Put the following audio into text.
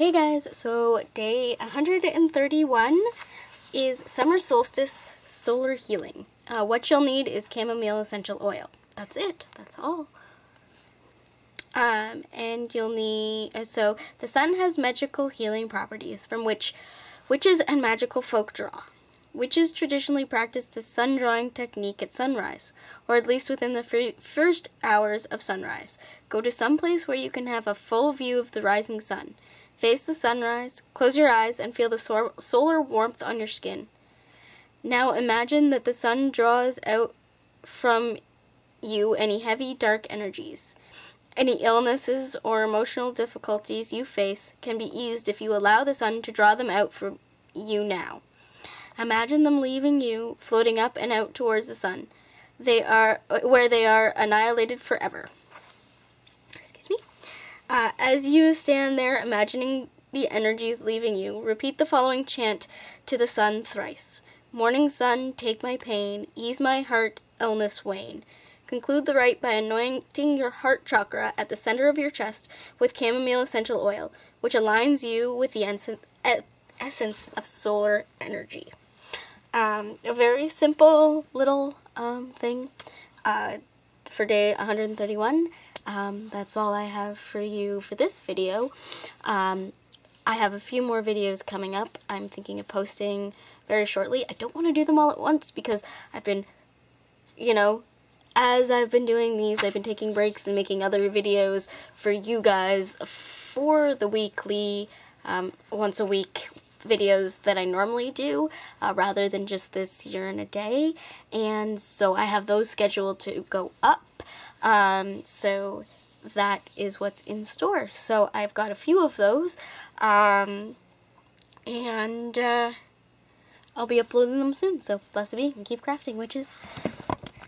Hey guys, so day 131 is summer solstice solar healing. Uh, what you'll need is chamomile essential oil. That's it. That's all. Um, and you'll need, uh, so the sun has magical healing properties from which witches and magical folk draw. Witches traditionally practice the sun drawing technique at sunrise, or at least within the first hours of sunrise. Go to some place where you can have a full view of the rising sun. Face the sunrise, close your eyes, and feel the solar warmth on your skin. Now imagine that the sun draws out from you any heavy, dark energies. Any illnesses or emotional difficulties you face can be eased if you allow the sun to draw them out from you now. Imagine them leaving you, floating up and out towards the sun. They are where they are annihilated forever. Uh, as you stand there imagining the energies leaving you, repeat the following chant to the sun thrice. Morning sun, take my pain, ease my heart, illness wane. Conclude the rite by anointing your heart chakra at the center of your chest with chamomile essential oil, which aligns you with the essence of solar energy. Um, a very simple little um, thing uh, for day 131 um, that's all I have for you for this video. Um, I have a few more videos coming up. I'm thinking of posting very shortly. I don't want to do them all at once because I've been, you know, as I've been doing these, I've been taking breaks and making other videos for you guys for the weekly, um, once a week videos that I normally do uh, rather than just this year in a day and so I have those scheduled to go up um, so that is what's in store. So I've got a few of those. Um, and uh, I'll be uploading them soon. So bless be and keep crafting witches.